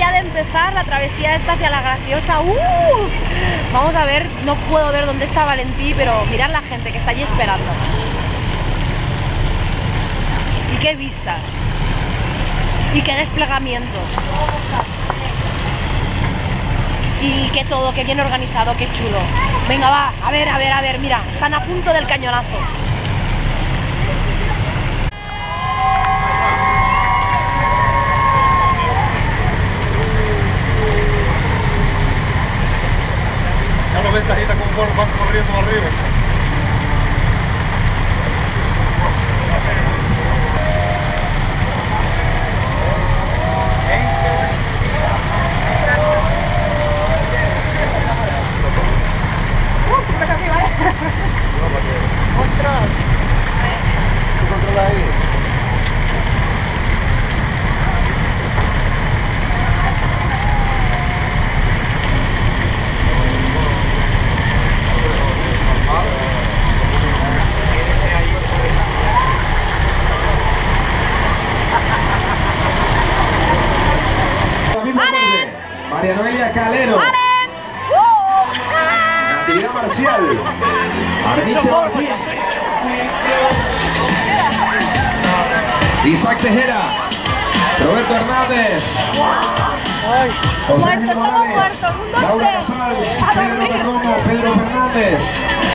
empezar la travesía esta hacia la graciosa. ¡Uh! Vamos a ver, no puedo ver dónde está Valentí, pero mirad la gente que está allí esperando. Y qué vistas. Y qué desplegamiento. Y qué todo, qué bien organizado, qué chulo. Venga, va, a ver, a ver, a ver, mira, están a punto del cañonazo. Ves, tajita con van corriendo arriba. María Noelia Calero. Actividad marcial. Ardiche Martín. Isaac Tejera. Roberto Hernández. José Ángel Morales. Laura. Casals. Pedro. Perdomo. Pedro Fernández.